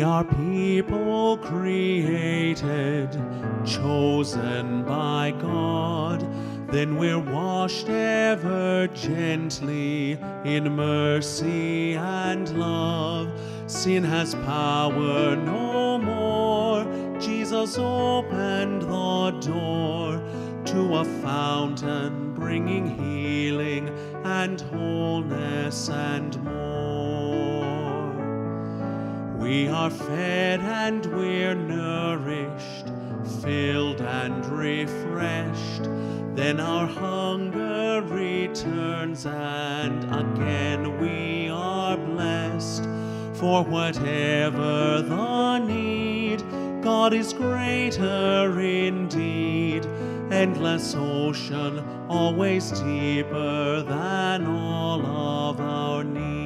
We are people created, chosen by God. Then we're washed ever gently in mercy and love. Sin has power no more. Jesus opened the door to a fountain bringing healing and wholeness and more. We are fed and we're nourished, filled and refreshed. Then our hunger returns, and again we are blessed. For whatever the need, God is greater indeed. Endless ocean, always deeper than all of our need.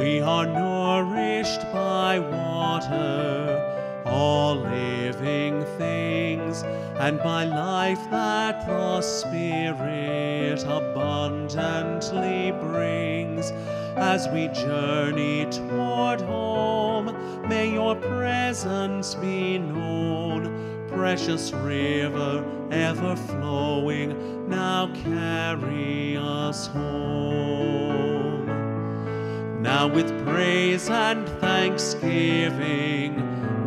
We are nourished by water, all living things, and by life that the Spirit abundantly brings. As we journey toward home, may your presence be known. Precious river, ever flowing, now carry us home. Now with praise and thanksgiving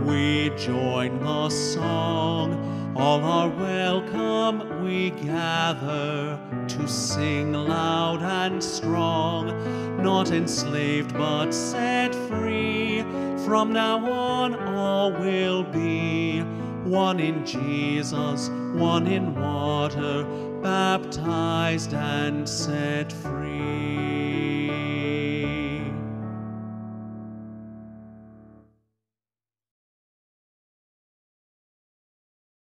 we join the song. All are welcome, we gather to sing loud and strong. Not enslaved but set free, from now on all will be one in Jesus, one in water, baptized and set free.